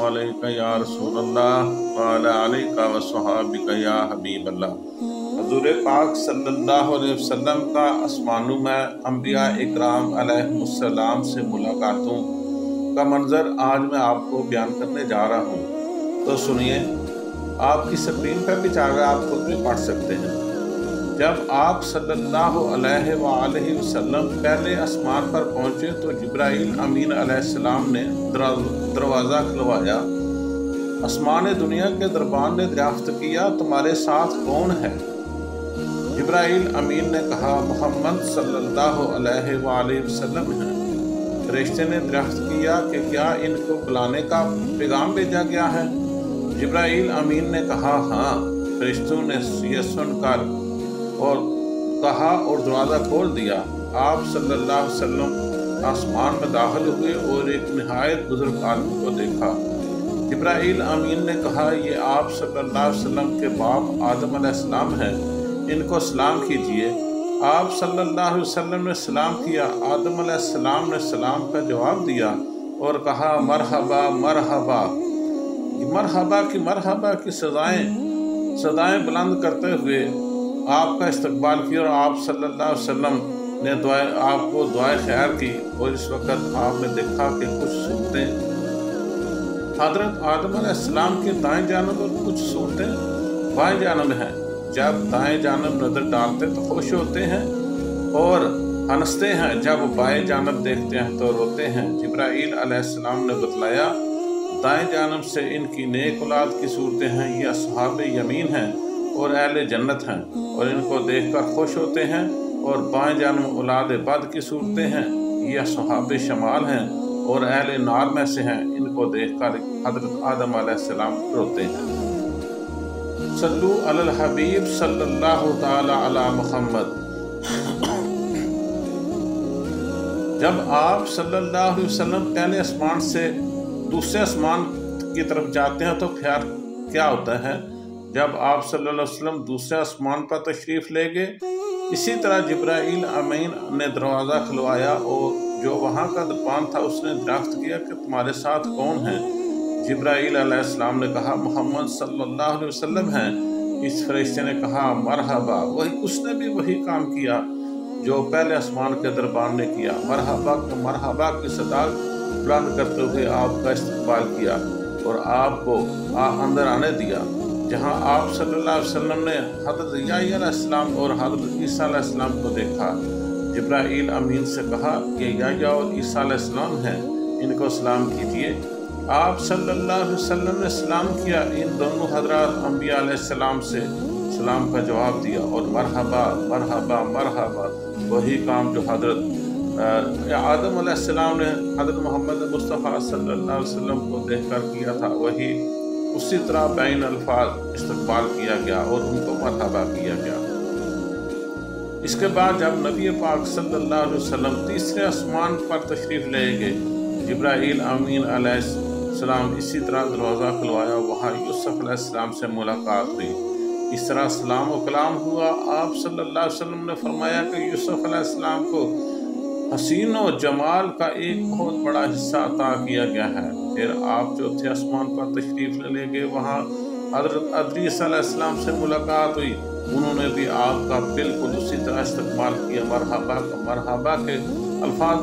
अलैका या रसूलल्लाह, व अला अलैका व सहाबिका हजूर पाक सल्लल्लाहु का आसमानों में अम्बिया इकराम से मुलाकातों का मंज़र आज मैं आपको बयान करने जा रहा हूँ। तो सुनिए, आपकी स्क्रीन पर भी चाह रहा आप खुद भी पढ़ सकते हैं। जब आप सल्लल्लाहु अलैहि वसल्लम पहले आसमान पर पहुँचे तो जब्राइल अमीन अलैहिस्सलाम ने दरवाज़ा खुलवाया। आसमान दुनिया के दरबान ने दरियाफ्त किया, तुम्हारे साथ कौन है? जब्राइल अमीन ने कहा, मोहम्मद सल्लल्लाहु अलैहि वसल्लम है। फरिश्ते ने दरियाफ्त किया कि क्या इनको बुलाने का पैगाम भेजा गया है? जब्राइल अमीन ने कहा हाँ। फरिश्तों ने यह सुनकर और कहा और दरवाज़ा खोल दिया। आप सल्लल्लाहु अलैहि वसल्लम आसमान में दाखिल हुए और एक नहायत बुज़ुर्ग आदमी को देखा। इब्राहिम अमीन ने कहा, ये आप सल्लल्लाहु अलैहि वसल्लम के बाप आदम सलाम हैं। इनको सलाम कीजिए। आप सल्लल्लाहु अलैहि वसल्लम ने सलाम किया। आदम सलाम ने सलाम का जवाब दिया और कहा, मरहबा मरहबा। मरहबा की मरहबा की सजाएँ सदाएँ बुलंद करते हुए आपका इस्तकबाल किया और आप सल्लल्लाहु अलैहि वसल्लम ने दुआ आपको दुआ खैर की और इस वक्त आपने देखा कि कुछ सूरतें, हज़रत आदम के दाएँ जानब और कुछ सूरतें बाएँ जानब हैं। जब दाएँ जानब नज़र डालते तो खुश होते हैं और हँसते हैं। जब बाएँ जानब देखते हैं तो रोते हैं। जब्राईल अलैहिस्सलाम ने बतलाया, दाएँ जानब से इनकी नेक औलाद की सूरतें हैं, ये असहाब यमीन हैं। और अहल जन्नत हैं और इनको देखकर खुश होते हैं और बाएँ जानब औलाद बद की सूरतें हैं। यह सहाब शमाल हैं और अहल नार में से हैं। इनको देखकर हज़रत आदम सलाम रोते हैं। सल्लु अल हबीब सल्लल्लाहु ताला मुहम्मद। जब आप सल्लल्लाहु अलैहि वसल्लम पहले आसमान से दूसरे आसमान की तरफ़ जाते हैं तो फिर क्या होता है? जब आप सल्लल्लाहु अलैहि वसल्लम दूसरे आसमान पर तशरीफ़ ले गए इसी तरह जब्राईल अमीन ने दरवाज़ा खुलवाया और जो वहाँ का दुकान था, उसने दरख्त किया कि तुम्हारे साथ कौन है? जब्राईल अलैहिस्सलाम ने कहा, मोहम्मद सल्लल्लाहु अलैहि वसल्लम हैं। इस फरिश्ते ने कहा, मरहबा। वही उसने भी वही काम किया जो पहले आसमान के दरबार ने किया। मरहबा तो मरहबा की सदा बुलंद करते हुए आपका इस्तेमाल किया और आपको अंदर आने दिया। जहाँ आप सल्लल्लाहु अलैहि वसल्लम ने हज़रत यासलाम और हज़रत ईसा को देखा जब्राईल अमीन से कहा कि या और ईसा हैं, इनको सलाम कीजिए। आप सल्लल्लाहु अलैहि वसल्लम ने सलाम किया, इन दोनों हज़रत अम्बिया सलाम से सलाम का जवाब दिया और मरहबा मरहबा मरहबा, वही काम जो हज़रत आदम सलाम ने हज़रत मोहम्मद मुस्तफ़ा सल्लल्लाहु अलैहि वसल्लम को देखकर किया था, वही उसी तरह बैन अल्फाज इस्तकबाल किया गया और उनको मरहबा किया गया। इसके बाद जब नबी पाक सल्लल्लाहु अलैहि वसल्लम तीसरे आसमान पर तशरीफ़ ले गए जब्राईल अमीन सलाम इसी तरह दरवाज़ा खुलवाया, वहाँ यूसुफ सलाम से मुलाकात हुई। इस तरह सलाम व कलाम हुआ। आप सल्लल्लाहु अलैहि वसल्लम ने फरमाया कि यूसुफ सलाम को हसीन व जमाल का एक बहुत बड़ा हिस्सा अता किया गया है। फिर आप चौथे आसमान पर तशरीफ़ ले गए, वहाँ अदरीसम से मुलाकात हुई। उन्होंने भी आपका बिल्कुल उसी तरह इस्तेमाल किया। मरहबा का मरहबा के अल्फाज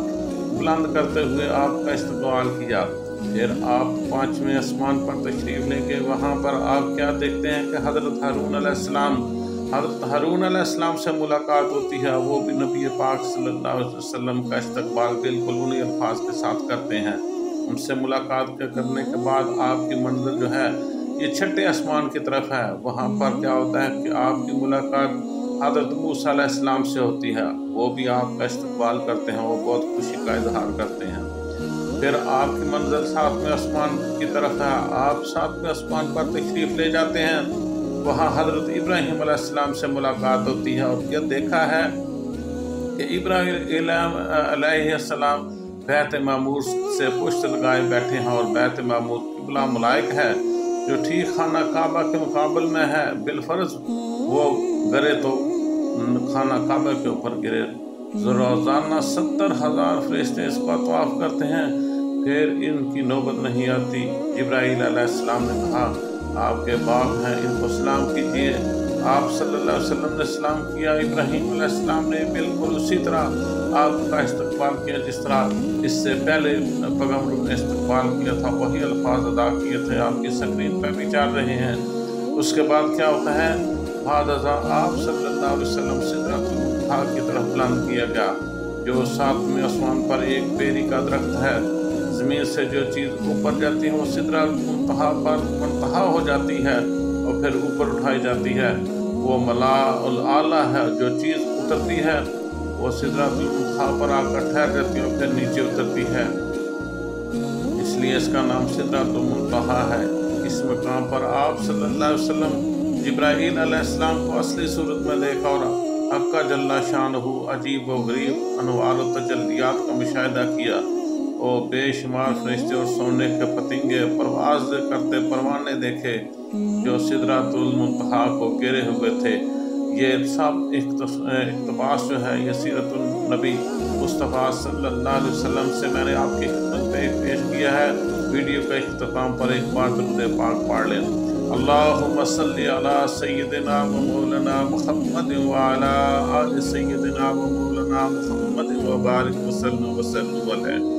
बुलंद करते हुए आपका इस्तेमाल किया। फिर आप पाँचवें आसमान पर तशरीफ़ लेंगे वहाँ पर आप क्या देखते हैं कि हज़रत हारून आसमाम हज़रत हारून अलैहिस्सलाम से मुलाकात होती है। वो भी नबी पाक सल्लल्लाहु अलैहि वसल्लम का इस्तकबाल बिल्कुल उन्हीं अल्फाज के साथ करते हैं। उनसे मुलाकात करने के बाद आपकी मंजिल जो है, ये छठे आसमान की तरफ़ है। वहाँ पर क्या होता है कि आपकी मुलाकात हज़रत मूसम से होती है। वो भी आपका इस्तकबाल करते हैं, वो बहुत खुशी का इजहार करते हैं। फिर आपकी मंजिल सातवें आसमान की तरफ़ है। आप सातवें आसमान पर तशरीफ़ ले जाते हैं। वहाँ हज़रत इब्राहिम से मुलाकात होती है और यह देखा है कि इब्राहिम बैत मामूर से पुष्ट लगाए बैठे हैं और बैत मामूर किबला मलाइक है, जो ठीक खाना काबा के मुकाबल में है, बिलफर्ज वो गरे तो खाना काबा के ऊपर गिरे। रोज़ाना सत्तर हज़ार फरिश्ते इसका तवाफ़ करते हैं, फिर इनकी नौबत नहीं आती। इब्राहिम ने कहा, आपके बाप हैं, इनको सलाम कीजिए। आप सल्लल्लाहु अलैहि वसल्लम ने सलाम किया, इब्राहिम अलैहिस्सलाम ने बिल्कुल उसी तरह आपका इस्तकबाल किया, जिस तरह इससे पहले पैगंबर ने इस्तकबाल किया था, वही अल्फाज अदा किए थे, आपकी स्क्रीन पर भी चल रहे हैं। उसके बाद क्या होता है? बाद आप सल्लल्लाहु अलैहि वसल्लम सिदरत की तरफ़ बुलंद किया गया, जो सातवें आसमान पर एक पेरी का दरख्त है। ज़मीन से जो चीज़ ऊपर जाती है वो सिदरा मुंतहा पर मुंतहा हो जाती है। और फिर ऊपर उठाई जाती है। वो मला आला है, जो चीज़ उतरती है, वो सिदरा मुंतहा पर आकर ठहर जाती है और फिर नीचे उतरती है। इसलिए इसका नाम सिदरा तो मुंतहा है। इस मकाम पर आप सल्लल्लाहु अलैहि वसल्लम जब्राईल अलैहिस्सलाम को असली सूरत में देखा और अक्का जल्ला शान हो अजीब व गरीब अनवार तजलियात का मुशाह किया। और बेशुमार फरिश्ते और सोने के पतिंगे परवाज करते परवाने देखे, जो सिदरातुल मुंतहा को गिरे हुए थे। ये सब इकतबास जो है, ये सीरतुल नबी मुस्तफ़ा सल्लल्लाहु अलैहि वसल्लम से मैंने आपकी खिदमत पे पेश किया है। वीडियो के अख्ताम पर एक बार दरुद पाक पढ़ लें। सल्लि अला सय्यिदिना व मौलाना मुहम्मद व अला आलि सय्यिदिना व मौलाना मुहम्मद व बारिक वसल्लम वसल्लम। अलैहि